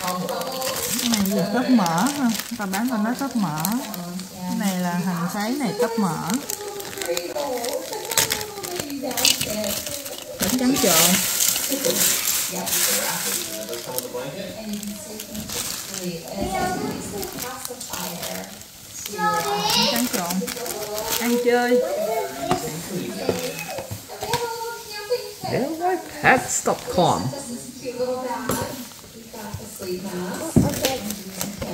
cái này là tóp mỡ ha. Ta bán cho nó tóp mỡ. Cái này là hành sấy này tóp mỡ. Bánh trắng trộn. Bánh trắng trộn. Ăn chơi. Pets.com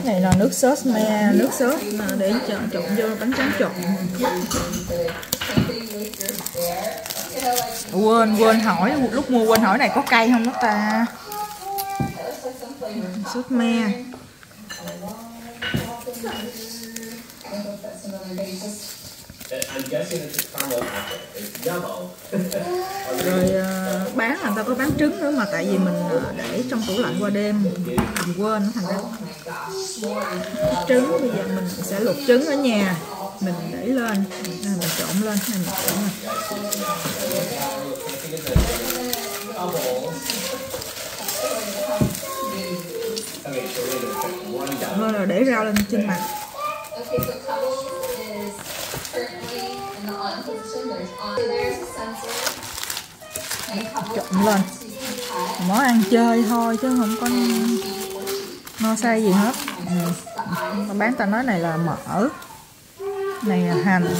này là nước sốt me nước sốt. Mà để trộn trộn vô bánh trắng trộn quên quên hỏi lúc mua quên hỏi này có cay không đó ta? Sốt me. Rồi ờ, bán là người ta có bán trứng nữa mà tại vì mình à, để trong tủ lạnh qua đêm. Mình quên nó thành ra trứng. Bây giờ mình sẽ luộc trứng ở nhà. Mình để lên à, mình trộn lên này mình trộn lên. Trộn lên rồi để rau lên trên mặt. Okay, so trộn lên. Món ăn chơi thôi chứ không có no say gì hết. Ừ. Bán ta nói này là mỡ này là hành.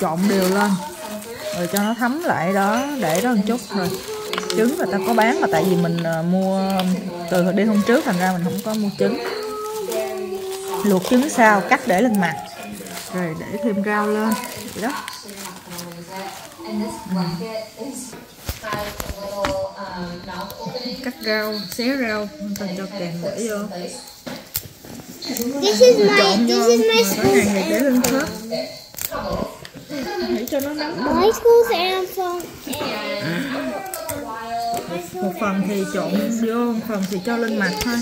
Trộn đều lên. Rồi cho nó thấm lại đó, để đó một chút rồi trứng người ta có bán mà tại vì mình ờ, mua từ đi hôm trước, thành ra mình không có mua trứng. Luộc trứng sau cắt để lên mặt. Rồi để thêm rau lên. Vậy đó cắt rau xé rau người ta cho kèm để vô. This is my trộn this is my có school. hàng này để lên thớt để cho nó nóng My school's anthem. Một phần thì trộn vô một phần thì cho lên mặt thôi.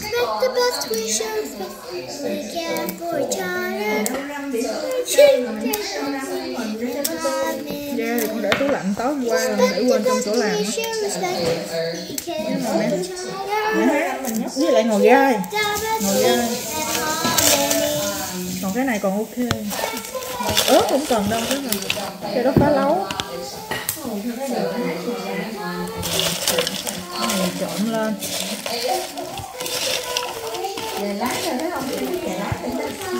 Yeah con để tủ lạnh tối hôm qua rồi để quên trong chỗ làm với lại ngồi gai. Ngồi gai. Còn cái này còn ok. Ớt cũng cần đâu cái này. Cái đó phá lấu này trộn lên.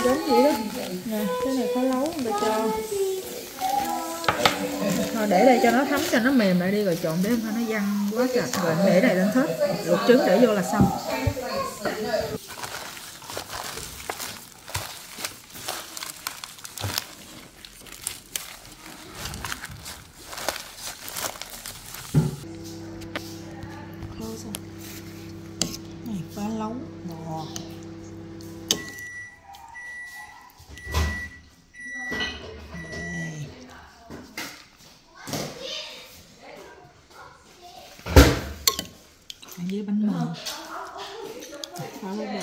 Giống vậy đó. Nè cái này phá lấu người ta cho. Thôi để đây cho nó thấm cho nó mềm lại đi rồi trộn để không nó văng quá trời. Rồi để này lên thớt. Luộc trứng để vô là xong Dưới bánh mì. Phá lấu bò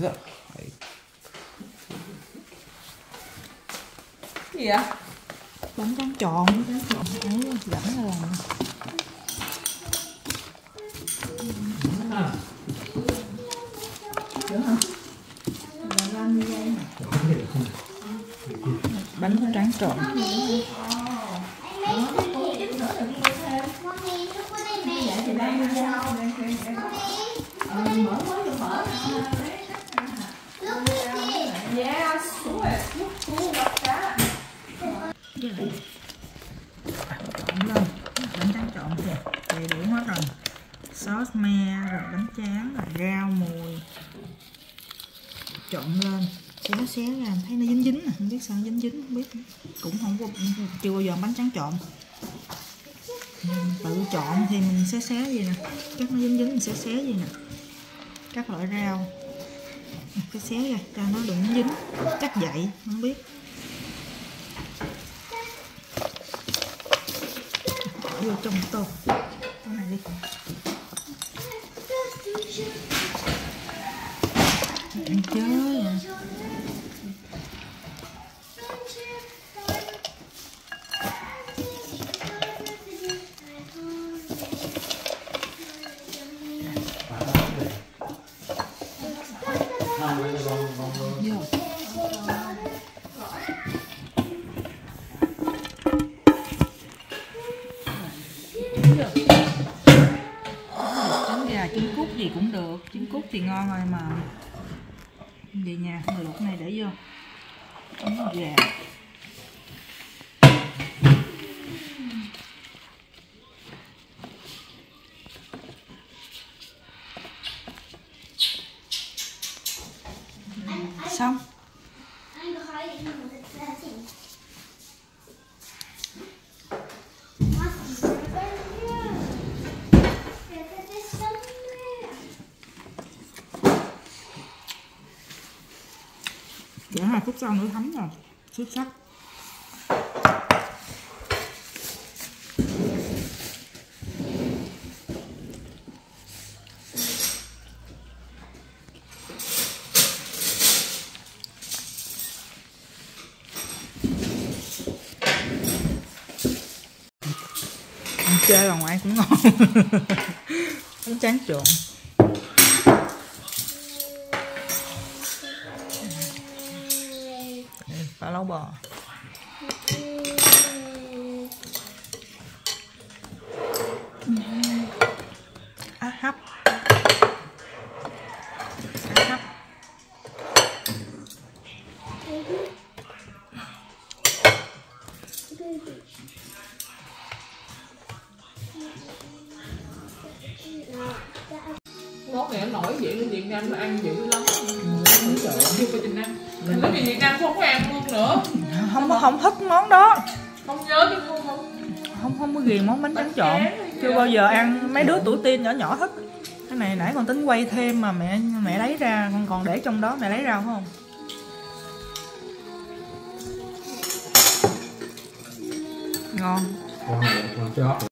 Yeah. gì vậy? Bánh tráng trộn. Bánh tráng trộn ấy dẫn ra làm bánh tráng trộn với trộn lên bánh tráng trộn kìa đầy đủ hết rồi sốt me rồi bánh tráng rồi rau mùi trộn lên xé xé ra thấy nó dính dính nè không biết sao nó dính dính không biết cũng không có chưa bao giờ bánh tráng trộn Mình tự chọn thì mình xé xé gì nè chắc nó dính dính mình xé xé gì nè các loại rau cái xé ra cho nó đừng dính, chắc vậy, không biết. Vô trong tô. Cái này đi. Ăn chơi à. Thank you. Trứng gà, trứng cút gì cũng được. Trứng cút thì ngon rồi mà. Về nhà, người luộc này để vô. Trứng gà xong Anh có hỏi gì mà thật ra thì để hai phút sau nữa thấm rồi xuất sắc. Chơi bà ngoài cũng ngon. Bánh tráng trộn. Đây, phá nó nổi vậy bên Việt Nam mà ăn dữ lắm. Chưa có trình ăn. Mình nói về Việt Nam không có ăn luôn nữa. Không không thích món đó. Không nhớ cái không không không không có ghiền món bánh tráng trộn. chưa bao giờ ăn mấy đứa tuổi teen nhỏ nhỏ thích. Cái này nãy còn tính quay thêm mà mẹ mẹ lấy ra. Con còn để trong đó mẹ lấy ra không? Ngon. Chót